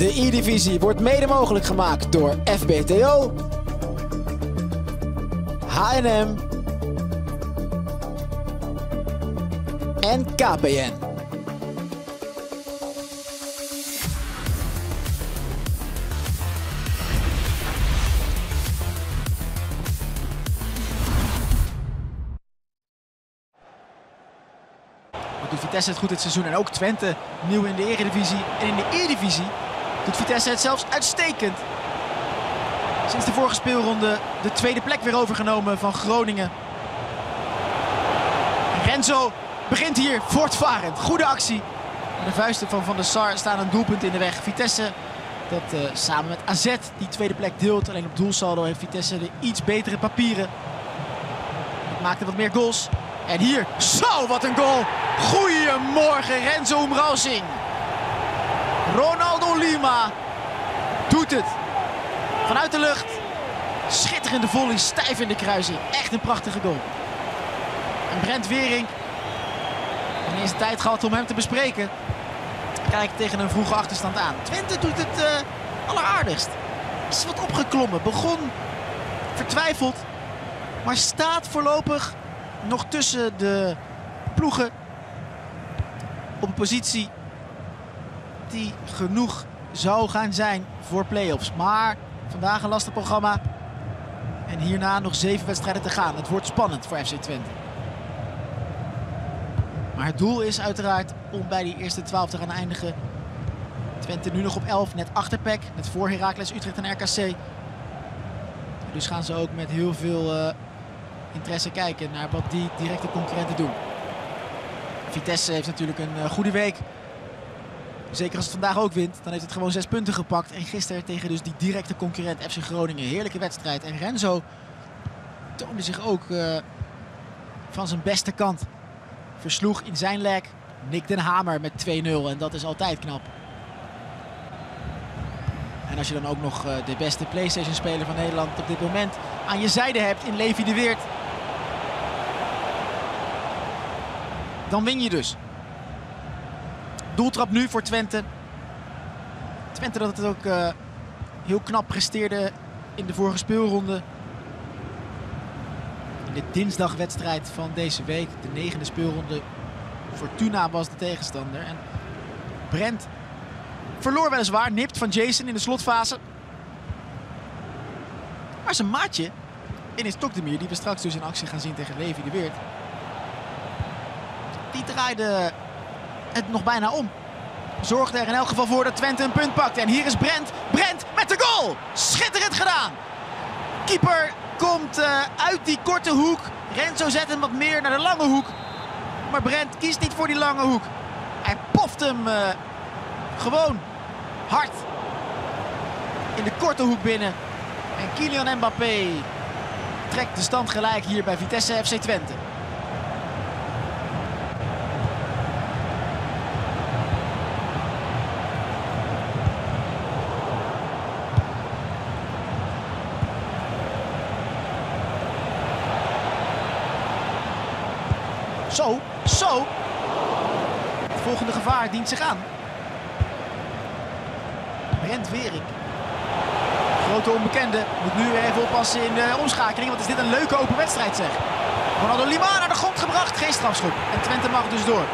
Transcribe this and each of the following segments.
De E-divisie wordt mede mogelijk gemaakt door FBTO, H&M en KPN. Vitesse het goed dit seizoen en ook Twente nieuw in de Eredivisie. En in de Eredivisie doet Vitesse het zelfs uitstekend. Sinds de vorige speelronde de tweede plek weer overgenomen van Groningen. En Renzo begint hier voortvarend. Goede actie. De vuisten van Van der Sar staan een doelpunt in de weg. Vitesse dat eh, samen met AZ die tweede plek deelt. Alleen op doelsaldo heeft Vitesse de iets betere papieren. Maakte wat meer goals. En hier, zo wat een goal. Goedemorgen Renzo Umrausing. Ronaldo Doet het. Vanuit de lucht. Schitterende volley, stijf in de kruising. Echt een prachtige goal. En Brent Wering. En is het tijd gehad om hem te bespreken. Kijkt tegen een vroege achterstand aan. Twente doet het eh, alleraardigst. Is wat opgeklommen. Begon vertwijfeld. Maar staat voorlopig nog tussen de ploegen op een positie die genoeg zou gaan zijn voor play-offs. Maar vandaag een lastig programma. En hierna nog zeven wedstrijden te gaan. Het wordt spannend voor FC Twente. Maar het doel is uiteraard om bij die eerste 12 te gaan eindigen. Twente nu nog op 11, net achter PEC. Net voor Heracles, Utrecht en RKC. Dus gaan ze ook met heel veel uh, interesse kijken naar wat die directe concurrenten doen. Vitesse heeft natuurlijk een uh, goede week. Zeker als het vandaag ook wint, dan heeft het gewoon zes punten gepakt. En gisteren tegen dus die directe concurrent FC Groningen. Heerlijke wedstrijd. En Renzo toonde zich ook uh, van zijn beste kant. Versloeg in zijn lek Nick den Hamer met 2-0. En dat is altijd knap. En als je dan ook nog uh, de beste Playstation-speler van Nederland op dit moment aan je zijde hebt in Levi de Weert. Dan win je dus. Doeltrap nu voor Twente. Twente dat het ook uh, heel knap presteerde in de vorige speelronde. In de dinsdagwedstrijd van deze week, de negende speelronde. Fortuna was de tegenstander. En Brent verloor weliswaar, nipt van Jason in de slotfase. Maar zijn maatje, Enis Tokdemir, die we straks dus in actie gaan zien tegen Levi de Weert. Die draaide het nog bijna om. Zorgde er in elk geval voor dat Twente een punt pakte. En hier is Brent. Brent met de goal. Schitterend gedaan. Keeper komt uh, uit die korte hoek. Renzo zet hem wat meer naar de lange hoek. Maar Brent kiest niet voor die lange hoek. Hij poft hem uh, gewoon hard in de korte hoek binnen. En Kylian Mbappé trekt de stand gelijk hier bij Vitesse FC Twente. Zo, zo. Het volgende gevaar dient zich aan. Brent Wering. Grote onbekende. Moet nu even oppassen in de omschakeling. Want is dit een leuke open wedstrijd zeg. Ronaldo Lima naar de grond gebracht. Geen strafschop. En Twente mag dus door.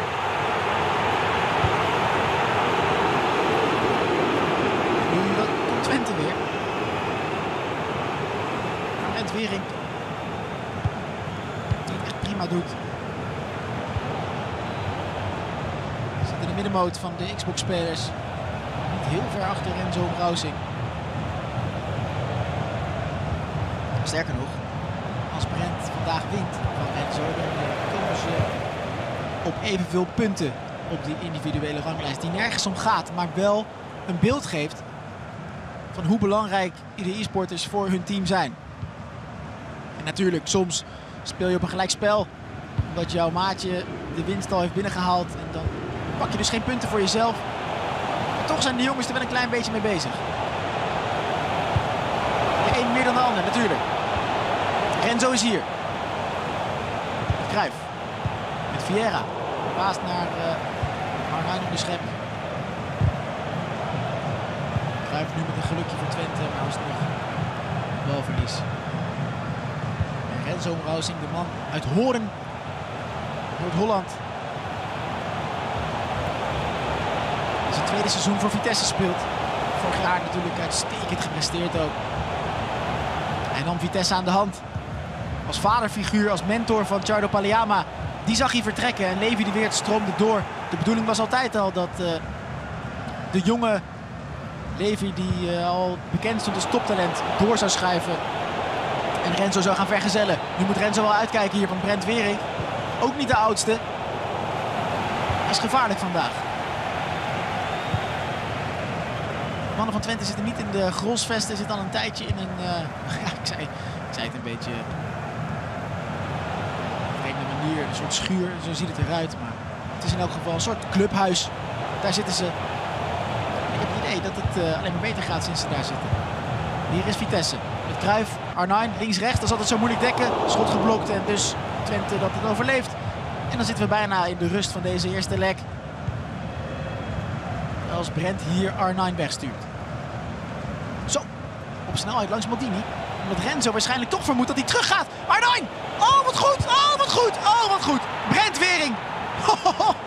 Nu komt Twente weer. Brent Wering. Die het echt prima doet. Van de Xbox-spelers heel ver achter Renzo Brausing. Sterker nog, als Brent vandaag wint van Renzo, dan komen ze op evenveel punten op die individuele ranglijst. Die nergens om gaat, maar wel een beeld geeft van hoe belangrijk de e-sporters voor hun team zijn. En natuurlijk, soms speel je op een gelijk spel. Omdat jouw maatje de winst al heeft binnengehaald. Pak je dus geen punten voor jezelf toch zijn de jongens er wel een klein beetje mee bezig. De een meer dan de ander, natuurlijk. Renzo is hier. Cruijff. Met Vieira. Paast naar uh, Marijn op de schep. Cruijff nu met een gelukje voor Twente, maar alsnog balverlies. En Renzo Rousing, de man uit Hoorn, Noord-Holland. Tweede seizoen voor Vitesse speelt. Vorig jaar natuurlijk uitstekend gepresteerd ook. Hij nam Vitesse aan de hand. Als vaderfiguur, als mentor van Chardo Paliama. Die zag hij vertrekken en Levi de Weert stroomde door. De bedoeling was altijd al dat uh, de jonge Levi, die uh, al bekend stond als toptalent, door zou schuiven. En Renzo zou gaan vergezellen. Nu moet Renzo wel uitkijken hier van Brent Wering. Ook niet de oudste. Hij is gevaarlijk vandaag. De mannen van Twente zitten niet in de grosvesten. Zitten al een tijdje in een... Ja, ik zei, ik zei het een beetje... vreemde manier. Een soort schuur. Zo ziet het eruit. Maar het is in elk geval een soort clubhuis. Daar zitten ze. Ik heb het idee dat het uh, alleen maar beter gaat sinds ze daar zitten. Hier is Vitesse. Met Kruif, Arnijn, links-rechts. Dat is altijd zo moeilijk dekken. Schot geblokt en dus Twente dat het overleeft. En dan zitten we bijna in de rust van deze eerste leg. Als Brent hier Arnijn wegstuurt. Snelheid langs Maldini. Omdat Renzo waarschijnlijk toch vermoedt dat hij teruggaat. Arnijn! Oh, wat goed! Oh, wat goed! Oh, wat goed! Brent Wering!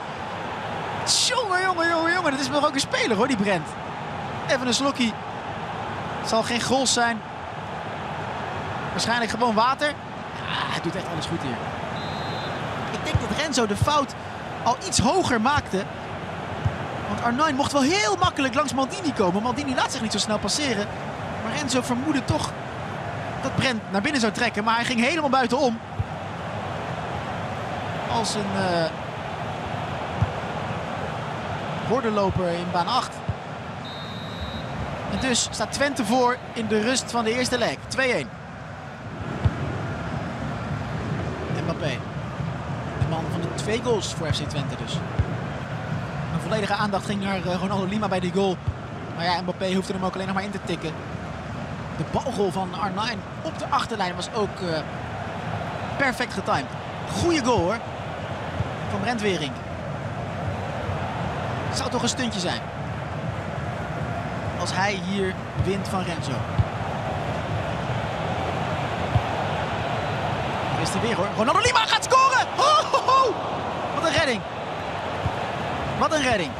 Jongen, jongen, jongen, jongen. Dat is nog ook een speler hoor, die Brent. Even een slokkie. Zal geen grols zijn. Waarschijnlijk gewoon water. Ja, hij doet echt alles goed hier. Ik denk dat Renzo de fout al iets hoger maakte. Want Arnijn mocht wel heel makkelijk langs Maldini komen. Maldini laat zich niet zo snel passeren. Maar Renzo vermoedde toch dat Brent naar binnen zou trekken. Maar hij ging helemaal buitenom. Als een uh, in baan 8. En dus staat Twente voor in de rust van de eerste leg. 2-1. Mbappé. De man van de twee goals voor FC Twente dus. Een volledige aandacht ging naar Ronaldo Lima bij die goal. Maar ja, Mbappé hoefde hem ook alleen nog maar in te tikken. De balgoal van Arnijn op de achterlijn was ook uh, perfect getimed. Goeie goal hoor. Van Brent Wering. Zou toch een stuntje zijn. Als hij hier wint van Renzo. Daar is hij weer hoor. Ronaldo Lima gaat scoren! Wat een redding. Wat een redding.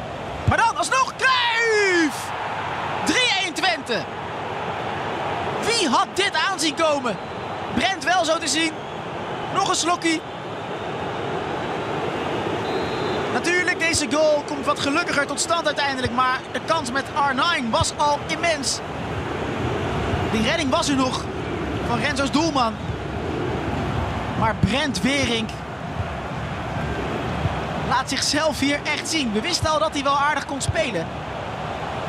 Maar dan alsnog Cruijff! 3-1 Twente. Wie had dit aanzien komen? Brent wel zo te zien. Nog een slokkie. Natuurlijk, deze goal komt wat gelukkiger tot stand uiteindelijk. Maar de kans met R9 was al immens. Die redding was er nog van Renzo's doelman. Maar Brent Wering laat zichzelf hier echt zien. We wisten al dat hij wel aardig kon spelen.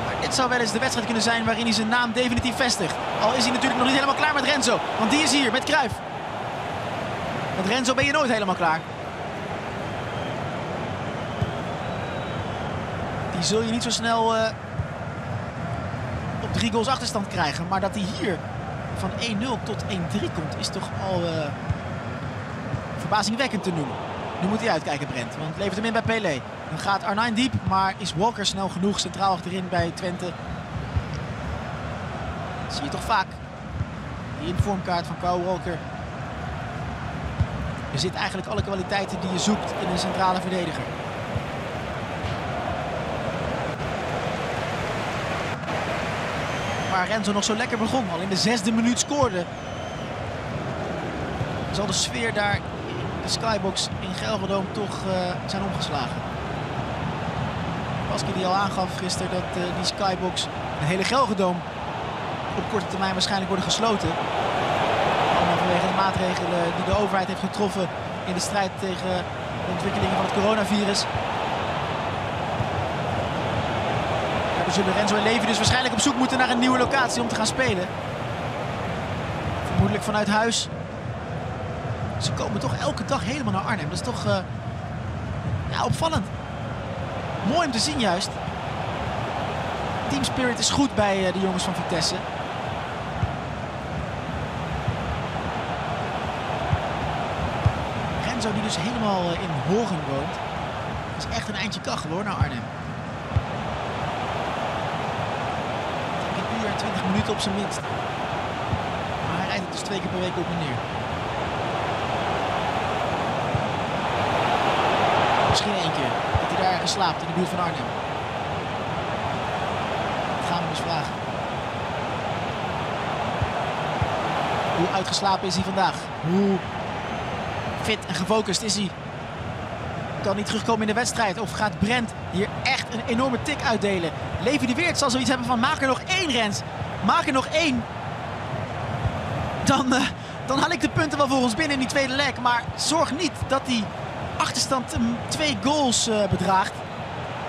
Maar dit zou wel eens de wedstrijd kunnen zijn waarin hij zijn naam definitief vestigt. Al is hij natuurlijk nog niet helemaal klaar met Renzo. Want die is hier met Kruif. Met Renzo ben je nooit helemaal klaar. Die zul je niet zo snel uh, op drie goals achterstand krijgen. Maar dat hij hier van 1-0 tot 1-3 komt is toch al uh, verbazingwekkend te noemen. Nu moet hij uitkijken, Brent. Want het levert hem in bij Pelé. Dan gaat Arnijn diep, maar is Walker snel genoeg centraal achterin bij Twente. Dat zie je toch vaak. Die informkaart van Kyle Walker. Er zitten eigenlijk alle kwaliteiten die je zoekt in een centrale verdediger. Waar Renzo nog zo lekker begon, al in de zesde minuut scoorde. Zal de sfeer daar de skybox in Gelredome toch uh, zijn omgeslagen. Paski die al aangaf gisteren dat uh, die skybox, de hele Gelredome, op korte termijn waarschijnlijk worden gesloten. Allemaal vanwege de maatregelen die de overheid heeft getroffen in de strijd tegen de ontwikkelingen van het coronavirus. We zullen Renzo en Levi dus waarschijnlijk op zoek moeten naar een nieuwe locatie om te gaan spelen. Vermoedelijk vanuit huis. Ze komen toch elke dag helemaal naar Arnhem. Dat is toch uh, ja, opvallend. Mooi om te zien juist. Team Spirit is goed bij uh, de jongens van Vitesse. Renzo die dus helemaal uh, in Horen woont. is echt een eindje kachel hoor naar Arnhem. 20 minuten op zijn minst. Maar hij rijdt het dus twee keer per week op en neer. Misschien één keer. Dat hij daar slaapt in de buurt van Arnhem. Dat gaan we eens vragen. Hoe uitgeslapen is hij vandaag? Hoe fit en gefocust is hij? Kan hij terugkomen in de wedstrijd? Of gaat Brent hier echt een enorme tik uitdelen? Levi de Weert zal zoiets hebben van maak er nog één Rens. Maak er nog één. Dan, uh, dan haal ik de punten wel voor ons binnen in die tweede leg. Maar zorg niet dat die achterstand twee goals uh, bedraagt.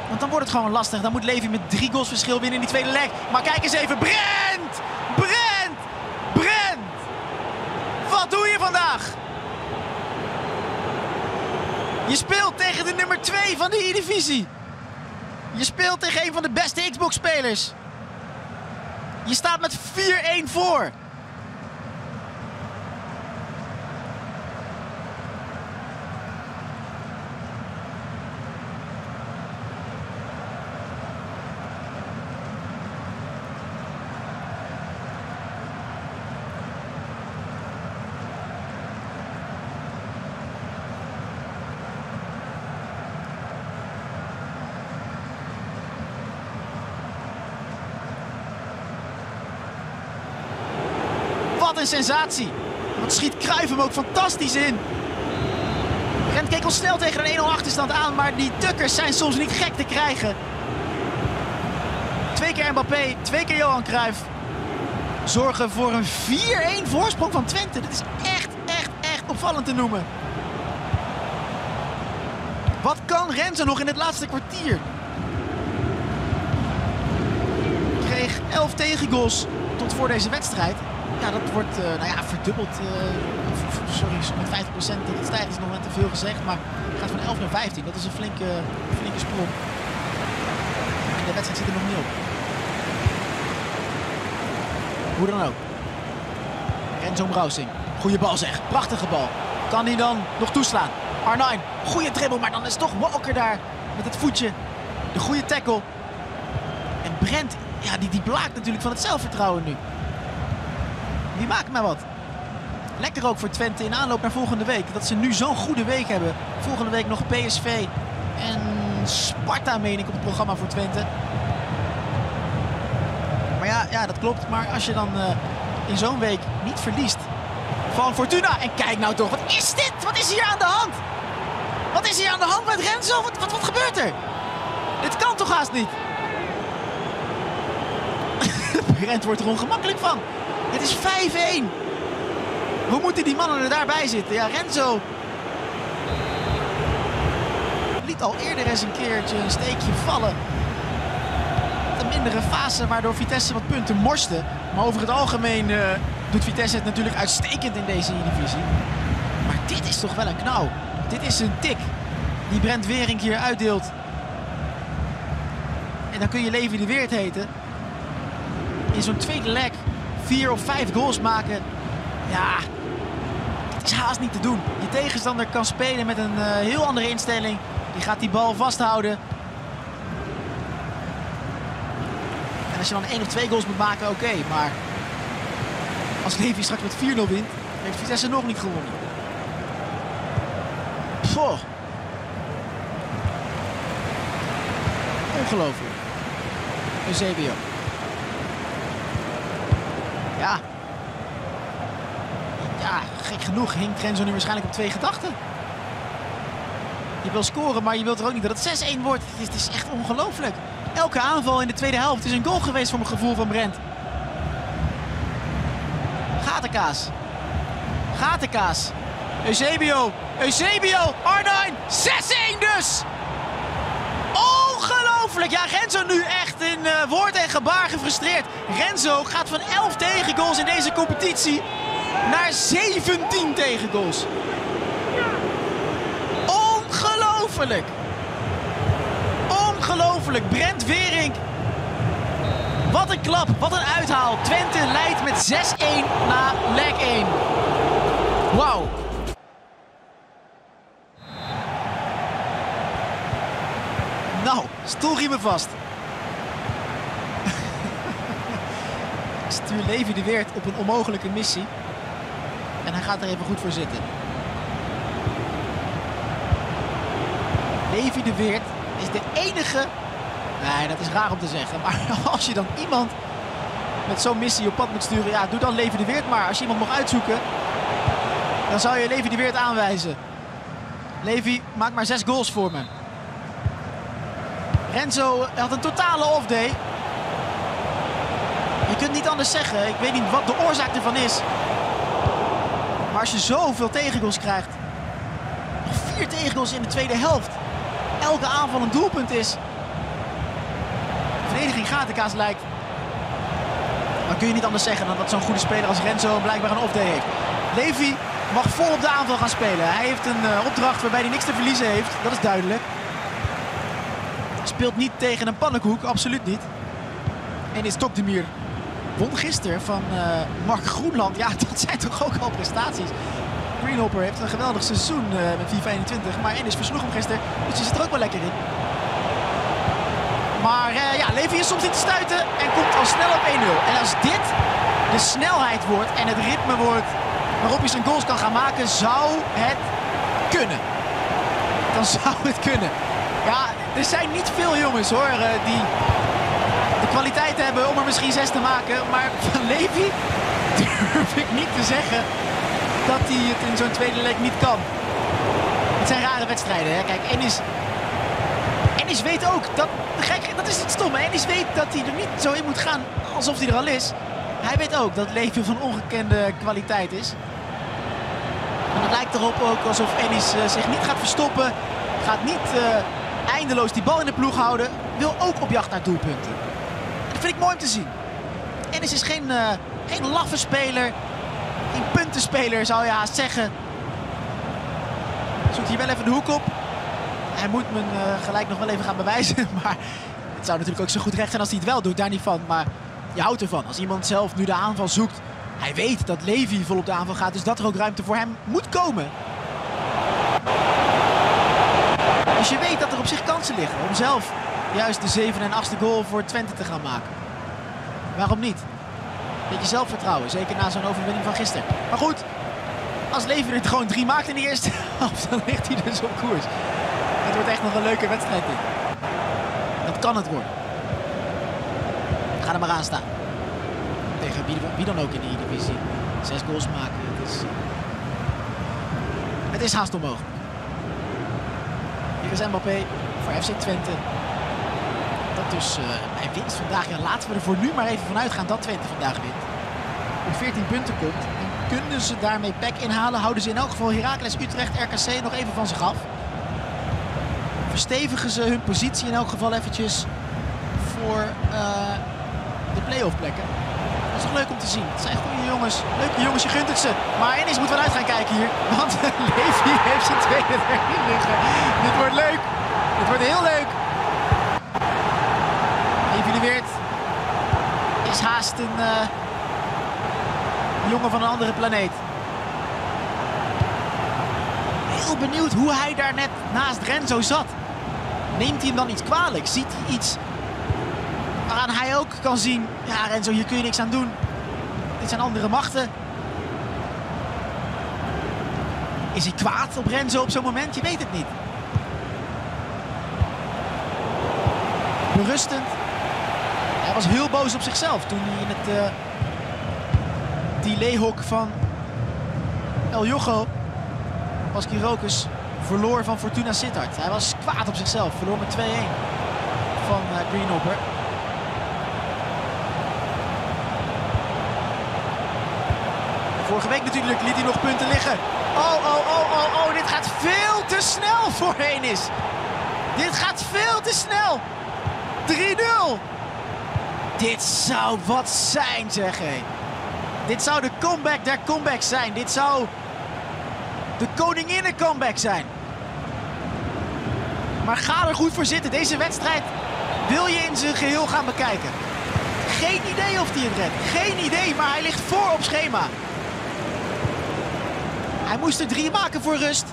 Want dan wordt het gewoon lastig. Dan moet Levi met drie goals verschil winnen in die tweede leg. Maar kijk eens even. Brent! Brent! Wat doe je vandaag? Je speelt tegen de nummer 2 van de E-divisie. Je speelt tegen een van de beste Xbox-spelers. Je staat met 4-1 voor. Wat een sensatie. Wat schiet Cruijff hem ook fantastisch in. Rent keek al snel tegen een 1-0 achterstand aan, maar die tukkers zijn soms niet gek te krijgen. Twee keer Mbappé, twee keer Johan Cruijff. Zorgen voor een 4-1 voorsprong van Twente. Dit is echt, echt, echt opvallend te noemen. Wat kan Renze nog in het laatste kwartier? Kreeg 11 tegengoals tot voor deze wedstrijd. Ja, dat wordt uh, nou ja, verdubbeld. Uh, sorry, met 50 procent. Dat stijgt is nog net te veel gezegd. Maar het gaat van 11 naar 15. Dat is een flinke, flinke sprong. En de wedstrijd zit er nog niet op. Hoe dan ook. Renzo Brausing. Goede bal zeg. Prachtige bal. Kan hij dan nog toeslaan? Arnijn. Goede dribbel. Maar dan is toch Walker daar met het voetje. De goede tackle. En Brent, ja, die, die blaakt natuurlijk van het zelfvertrouwen nu. Die maakt maar wat. Lekker ook voor Twente in aanloop naar volgende week. Dat ze nu zo'n goede week hebben. Volgende week nog PSV en Sparta, meen ik, op het programma voor Twente. Maar ja, ja dat klopt. Maar als je dan uh, in zo'n week niet verliest van Fortuna. En kijk nou toch, wat is dit? Wat is hier aan de hand? Wat is hier aan de hand met Renzo? Wat, wat, wat gebeurt er? Dit kan toch haast niet? Brent wordt er ongemakkelijk van. Het is 5-1. Hoe moeten die mannen er daarbij zitten? Ja, Renzo liet al eerder eens een keertje een steekje vallen. Een mindere fase waardoor Vitesse wat punten morste. Maar over het algemeen uh, doet Vitesse het natuurlijk uitstekend in deze divisie. Maar dit is toch wel een knauw. Dit is een tik die Brent Wering hier uitdeelt. En dan kun je Levi de Weert heten. In zo'n tweede leg vier of vijf goals maken. Ja, het is haast niet te doen. Je tegenstander kan spelen met een uh, heel andere instelling. Die gaat die bal vasthouden. En als je dan één of twee goals moet maken, oké. Maar als Levi straks met 4-0 wint, heeft Vitesse nog niet gewonnen. Poh. Ongelooflijk. Eusebio. Ja. Ja, gek genoeg hing Trenzo nu waarschijnlijk op twee gedachten. Je wil scoren, maar je wilt er ook niet dat het 6-1 wordt. Het is, het is echt ongelooflijk. Elke aanval in de tweede helft is een goal geweest voor mijn gevoel van Brent. Gatenkaas. Gatenkaas. Eusebio. Eusebio. Arnijn. 6-1 dus. Ongelooflijk. Ja, Renzo nu echt in uh, woord en gebaar gefrustreerd. Renzo gaat van 11 tegengoals in deze competitie naar 17 tegengoals. Ongelooflijk. Ongelooflijk. Brent Wering. Wat een klap, wat een uithaal. Twente leidt met 6-1 na leg 1. Wauw. Nou, stoelriemen vast. stuur Levi de Weert op een onmogelijke missie. En hij gaat er even goed voor zitten. Levi de Weert is de enige... Nee, dat is raar om te zeggen. Maar als je dan iemand met zo'n missie op pad moet sturen... Ja, doe dan Levi de Weert maar. Als je iemand mag uitzoeken... Dan zou je Levi de Weert aanwijzen. Levi, maak maar zes goals voor me. Renzo had een totale off-day. Je kunt niet anders zeggen. Ik weet niet wat de oorzaak ervan is. Maar als je zoveel tegengoals krijgt. Nog vier tegengoals in de tweede helft. Elke aanval een doelpunt is. De verdediging gaat de kaas lijkt. Dan kun je niet anders zeggen dan dat zo'n goede speler als Renzo blijkbaar een off-day heeft. Levi mag vol op de aanval gaan spelen. Hij heeft een uh, opdracht waarbij hij niks te verliezen heeft. Dat is duidelijk. Speelt niet tegen een pannenkoek, absoluut niet. En is Tokdemir won gisteren van uh, Mark Groenland. Ja, dat zijn toch ook al prestaties. Greenhopper heeft een geweldig seizoen uh, met FIFA 21. Maar Ennis versloeg hem gisteren, dus die zit er ook wel lekker in. Maar uh, ja, Levi is soms niet te stuiten en komt al snel op 1-0. En als dit de snelheid wordt en het ritme wordt waarop hij zijn goals kan gaan maken, zou het kunnen. Dan zou het kunnen. Ja, er zijn niet veel jongens hoor, die de kwaliteit hebben om er misschien zes te maken. Maar van Levi durf ik niet te zeggen dat hij het in zo'n tweede leg niet kan. Het zijn rare wedstrijden. Hè? Kijk, Ennis, Ennis weet ook, dat, gek, dat is het stomme. Ennis weet dat hij er niet zo in moet gaan alsof hij er al is. Hij weet ook dat Levi van ongekende kwaliteit is. En het lijkt erop ook alsof Ennis uh, zich niet gaat verstoppen. Gaat niet uh, eindeloos die bal in de ploeg houden. Wil ook op jacht naar doelpunten. Dat vind ik mooi om te zien. Ennis is geen, uh, geen laffe speler. Geen puntenspeler zou je haast zeggen. Zoekt hier wel even de hoek op. Hij moet me gelijk nog wel even gaan bewijzen. Maar het zou natuurlijk ook zo goed recht zijn als hij het wel doet. Daar niet van. Maar je houdt ervan. Als iemand zelf nu de aanval zoekt. Hij weet dat Levi vol op de aanval gaat. Dus dat er ook ruimte voor hem moet komen. Dus je weet dat er op zich kansen liggen. Om zelf juist de zevende en achtste goal voor Twente te gaan maken. Waarom niet? Beetje zelfvertrouwen. Zeker na zo'n overwinning van gisteren. Maar goed. Als Levi er gewoon drie maakt in de eerste helft. Dan ligt hij dus op koers. Het wordt echt nog een leuke wedstrijd dit. Dat kan het worden. Ga er maar aan staan. Tegen wie, dan ook in die divisie. Zes goals maken. Het is, het is haast onmogelijk. Hier is Mbappé voor FC Twente. Dat dus uh, bij winst vandaag. Ja, laten we er voor nu maar even vanuit gaan dat Twente vandaag wint. Op 14 punten komt. En kunnen ze daarmee back inhalen? Houden ze in elk geval Heracles, Utrecht, RKC nog even van zich af? Verstevigen ze hun positie in elk geval eventjes voor uh, de play-off plekken? Leuk om te zien. Het zijn goede jongens. Leuke jongens, je gunt het ze. Maar Ennis moet wel uit gaan kijken hier. Want Levi heeft zijn tweede erin. Dit wordt leuk. Dit wordt heel leuk. Levi Weert is haast een uh, jongen van een andere planeet. Heel benieuwd hoe hij daar net naast Renzo zat. Neemt hij hem dan iets kwalijk? Ziet hij iets waaraan hij ook kan zien... Ja, Renzo, hier kun je niks aan doen. Dit zijn andere machten. Is hij kwaad op Renzo op zo'n moment? Je weet het niet. Berustend. Hij was heel boos op zichzelf toen hij in het uh, delayhok van El Jogo, Paski Rokus, verloor van Fortuna Sittard. Hij was kwaad op zichzelf. Verloor met 2-1 van uh, Greenhopper. Vorige week natuurlijk liet hij nog punten liggen. Oh, oh, oh, oh, oh. Dit gaat veel te snel voor Enis. Dit gaat veel te snel. 3-0. Dit zou wat zijn, zeg hé. Dit zou de comeback der comebacks zijn. Dit zou de koninginnen comeback zijn. Maar ga er goed voor zitten. Deze wedstrijd wil je in zijn geheel gaan bekijken. Geen idee of hij het redt. Geen idee, maar hij ligt voor op schema. Hij moest er drie maken voor rust.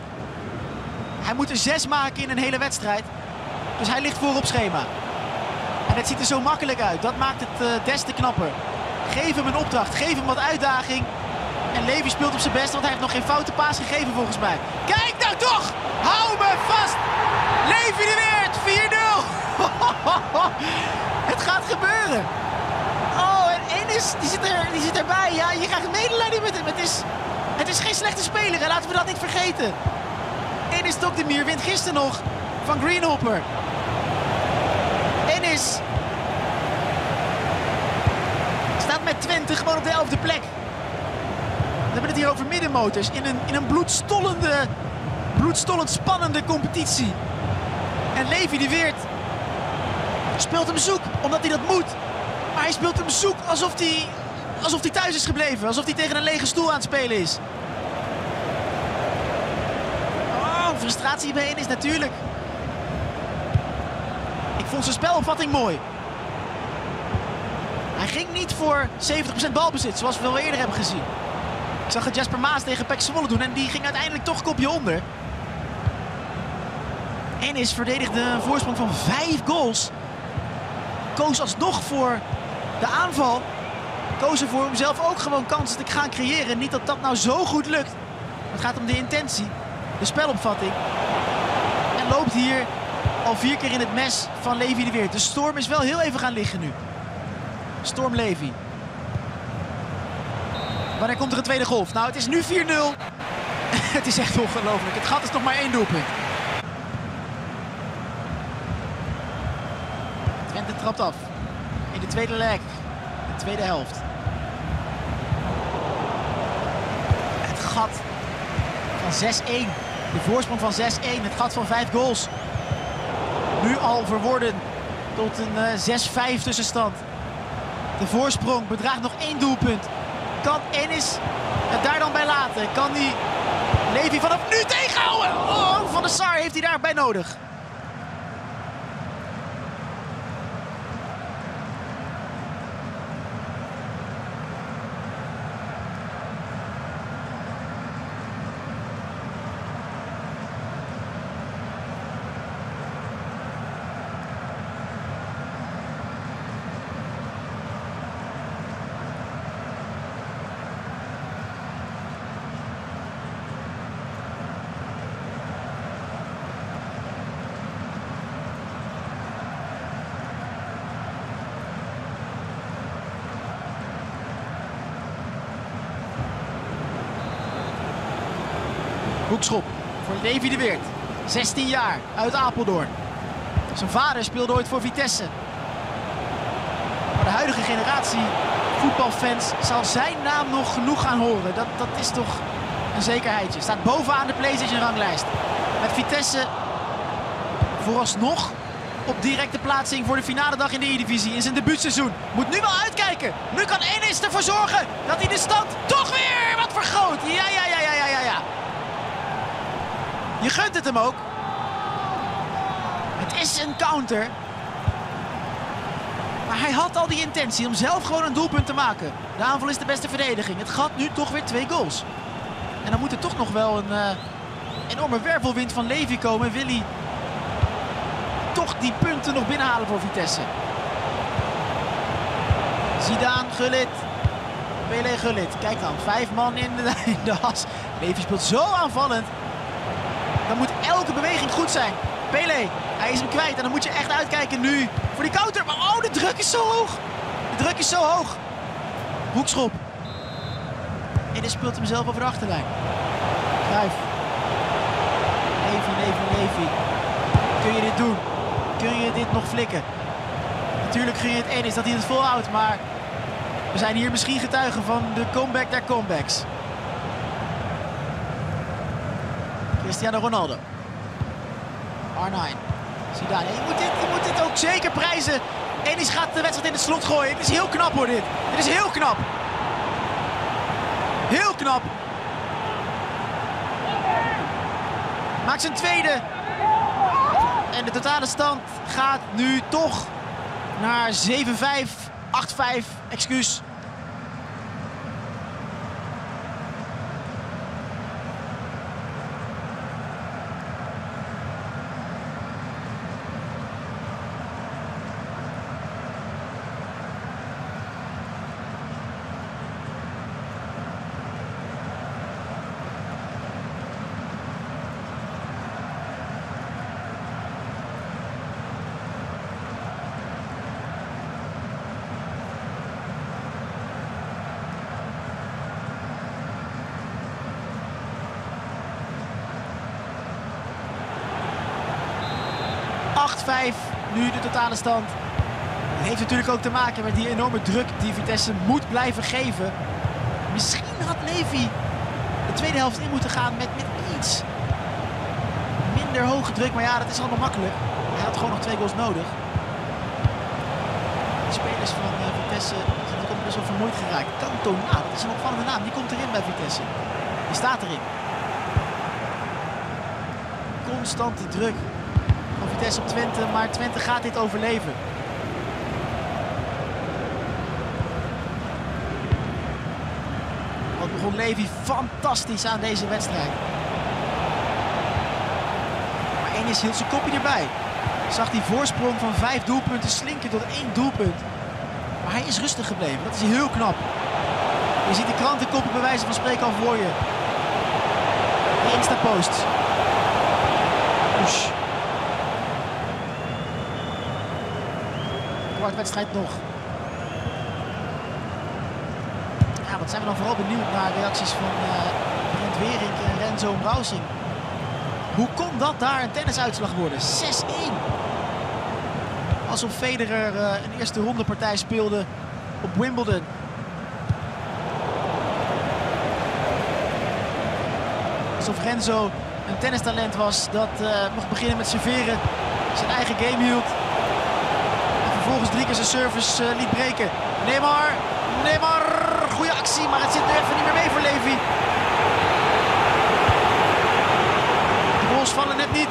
Hij moet er zes maken in een hele wedstrijd. Dus hij ligt voor op schema. En het ziet er zo makkelijk uit. Dat maakt het uh, des te knapper. Geef hem een opdracht, geef hem wat uitdaging. En Levy speelt op zijn best, want hij heeft nog geen foute paas gegeven volgens mij. Kijk nou toch! Hou me vast! Levy de Weert, 4-0! Het gaat gebeuren. Oh, en Enes, die zit, er, die zit erbij. Ja, je krijgt medelijden met hem. Het is, het is geen slechte speler, hè? laten we dat niet vergeten. Enes Tokdemir wint gisteren nog van Greenhopper. Enes staat met 20 gewoon op de 11e plek. We hebben het hier over middenmotors in een, in een bloedstollende, bloedstollend spannende competitie. En Levi de Weert speelt hem zoek, omdat hij dat moet. Maar hij speelt hem zoek alsof hij, alsof hij thuis is gebleven. Alsof hij tegen een lege stoel aan het spelen is. Oh, frustratie bij is natuurlijk. Ik vond zijn spelopvatting mooi. Hij ging niet voor 70% balbezit, zoals we wel eerder hebben gezien. Ik zag het Jasper Maas tegen Pek doen en die ging uiteindelijk toch kopje onder. Ennis verdedigde een voorsprong van vijf goals. Koos alsnog voor de aanval. Koos ervoor om zelf ook gewoon kansen te gaan creëren. Niet dat dat nou zo goed lukt. Het gaat om de intentie, de spelopvatting. En loopt hier al vier keer in het mes van Levi de Weert. De storm is wel heel even gaan liggen nu. Storm Levi. Wanneer komt er een tweede golf? Nou, het is nu 4-0. het is echt ongelooflijk. Het gat is nog maar één doelpunt. Twente trapt af. In de tweede leg. De tweede helft. Het gat van 6-1. De voorsprong van 6-1. Het gat van 5 goals. Nu al verworden tot een 6-5 tussenstand. De voorsprong bedraagt nog één doelpunt. Kan Ennis het daar dan bij laten? Kan die Levi vanaf nu tegenhouden? Oh, Van der Sar heeft hij daarbij nodig. Hoekschop voor Levi de Weert. 16 jaar, uit Apeldoorn. Zijn vader speelde ooit voor Vitesse. Maar de huidige generatie voetbalfans zal zijn naam nog genoeg gaan horen. Dat, dat is toch een zekerheidje. Staat bovenaan de PlayStation ranglijst. Met Vitesse vooralsnog op directe plaatsing voor de finale dag in de Eredivisie in zijn debuutseizoen. Moet nu wel uitkijken. Nu kan Enis ervoor zorgen dat hij de stand toch weer wat vergroot. Ja, ja. Je gunt het hem ook. Het is een counter. Maar hij had al die intentie om zelf gewoon een doelpunt te maken. De aanval is de beste verdediging. Het gaat nu toch weer twee goals. En dan moet er toch nog wel een uh, enorme wervelwind van Levi komen. Wil hij toch die punten nog binnenhalen voor Vitesse. Zidane, Gullit. Pele Gullit. Kijk dan, vijf man in de, in de as. Levi speelt zo aanvallend. Dan moet elke beweging goed zijn. Pele, hij is hem kwijt. En dan moet je echt uitkijken nu voor die counter. Maar oh, de druk is zo hoog. De druk is zo hoog. Hoekschop. En hij speelt hem zelf over de achterlijn. Kruif. Levi, Levi, Levi. Kun je dit doen? Kun je dit nog flikken? Natuurlijk je het één is dat hij het volhoudt. Maar we zijn hier misschien getuigen van de comeback der comebacks. Cristiano Ronaldo. R9. Zidane. Je moet, dit, je moet dit ook zeker prijzen. Enis gaat de wedstrijd in het slot gooien. Het is heel knap hoor dit. Dit is heel knap. Heel knap. Maakt zijn tweede. En de totale stand gaat nu toch naar 7-5, 8-5, excuus. 8-5 nu de totale stand. Het heeft natuurlijk ook te maken met die enorme druk die Vitesse moet blijven geven. Misschien had Levy de tweede helft in moeten gaan met, met iets minder hoge druk. Maar ja, dat is allemaal makkelijk. Hij had gewoon nog twee goals nodig. De spelers van uh, Vitesse zijn ook best wel vermoeid geraakt. Cantona, dat is een opvallende naam. Die komt erin bij Vitesse. Die staat erin. Constante druk van Vitesse op Twente. Maar Twente gaat dit overleven. Wat begon Levi fantastisch aan deze wedstrijd. Maar Enis hield zijn kopje erbij. Zag die voorsprong van vijf doelpunten slinken tot één doelpunt. Maar hij is rustig gebleven. Dat is heel knap. Je ziet de krantenkoppen bij wijze van spreken al voor je. De Insta-post. Wedstrijd nog. Ja, wat zijn we dan vooral benieuwd naar reacties van uh, Brent Wering en Renzo Brausing. Hoe kon dat daar een tennisuitslag worden? 6-1. Alsof Federer uh, een eerste rondepartij speelde op Wimbledon. Alsof Renzo een tennistalent was dat uh, mocht beginnen met serveren. Zijn eigen game hield. En vervolgens drie keer zijn service uh, liet breken. Neymar, Neymar, goede actie, maar het zit nu even niet meer mee voor Levi. De goals vallen net niet.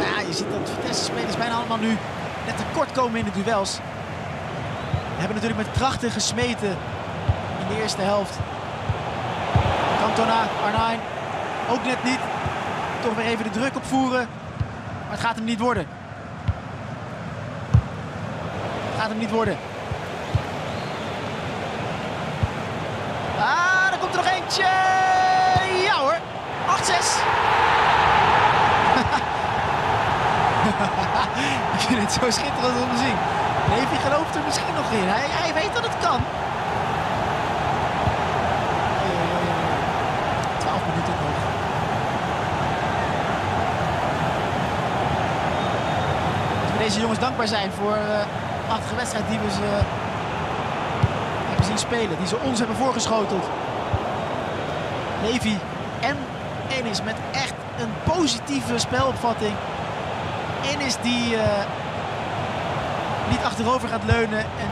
Ja, je ziet dat Vitesse-spelers bijna allemaal nu net tekort komen in de duels. Hebben natuurlijk met krachten gesmeten eerste helft. Cantona, Arnijn, ook net niet. Toch weer even de druk opvoeren. Maar het gaat hem niet worden. Het gaat hem niet worden. Ah, er komt er nog eentje. Ja hoor. 8-6. Ik vind het zo schitterend om te zien. Levi gelooft er misschien nog in. Hij, hij weet dat het kan. 12 minuten nog. Moeten we deze jongens dankbaar zijn voor de prachtige wedstrijd die we ze hebben zien spelen. Die ze ons hebben voorgeschoteld. Levi en Enis met echt een positieve spelopvatting. Enis die uh, niet achterover gaat leunen. En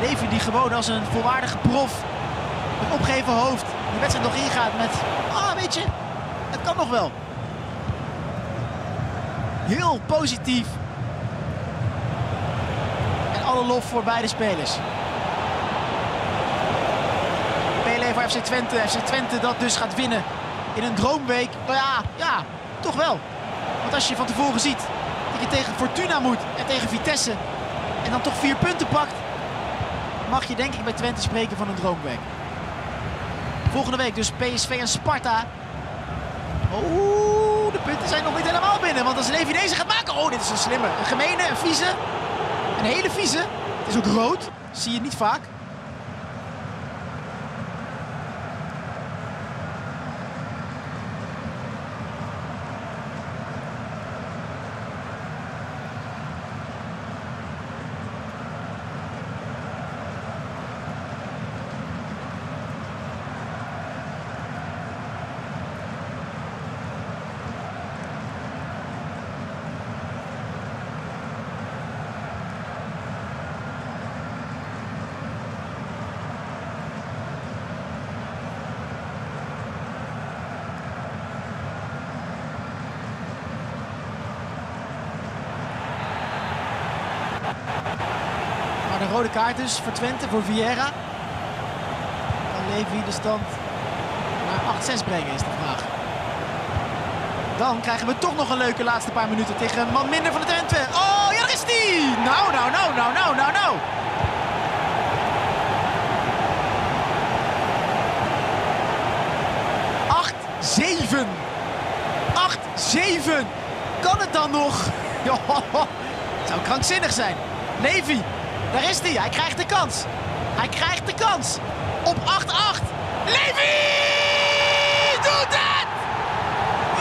Levi die gewoon als een volwaardige prof met opgeven hoofd de wedstrijd nog ingaat met... Ah, weet je, het kan nog wel. Heel positief. Lof voor beide spelers. Pele voor FC Twente. FC Twente dat dus gaat winnen in een droomweek. Nou ja, ja, toch wel. Want als je van tevoren ziet dat je tegen Fortuna moet en tegen Vitesse en dan toch vier punten pakt, mag je denk ik bij Twente spreken van een droomweek. Volgende week dus PSV en Sparta. Oeh, de punten zijn nog niet helemaal binnen. Want als Levi deze gaat maken... Oh, dit is een slimme. Een gemene, een vieze. Een hele vieze. Het is ook rood. Zie je niet vaak. Rode kaart dus voor Twente, voor Vieira. Kan Levi de stand naar 8-6 brengen is de vraag. Dan krijgen we toch nog een leuke laatste paar minuten tegen een man minder van de Twente. Oh, ja, daar is die! Nou, nou, nou, nou, nou, nou, nou. Zeven. Acht, zeven. Kan het dan nog? Het zou krankzinnig zijn. Levi, daar is hij. Hij krijgt de kans. Hij krijgt de kans op 8-8. Levy doet het!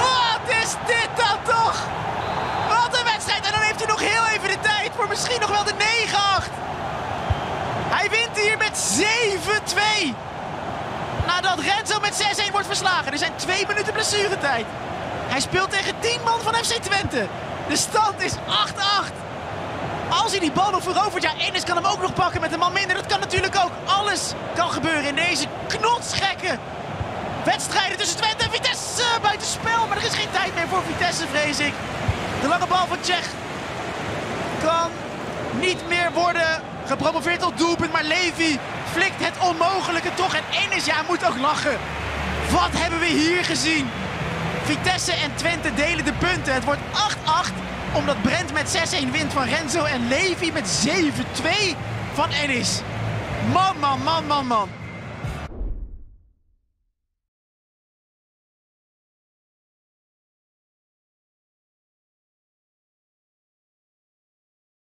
Wat is dit dan toch? Wat een wedstrijd. En dan heeft hij nog heel even de tijd voor misschien nog wel de 9-8. Hij wint hier met 7-2. Nadat Renzo met 6-1 wordt verslagen. Er zijn twee minuten blessuretijd. Hij speelt tegen 10 man van FC Twente. De stand is 8-8. Als hij die bal nog verovert, ja, Enes kan hem ook nog pakken met een man minder. Dat kan natuurlijk ook. Alles kan gebeuren in deze knotsgekke wedstrijden tussen Twente en Vitesse. Buitenspel, maar er is geen tijd meer voor Vitesse, vrees ik. De lange bal van Tsjech kan niet meer worden gepromoveerd tot doelpunt. Maar Levi flikt het onmogelijke toch. En Enes, ja, moet ook lachen. Wat hebben we hier gezien? Vitesse en Twente delen de punten. Het wordt 8-8 omdat Brent met 6-1 wint van Renzo en Levi met 7-2 van Ennis. Man, man, man, man, man.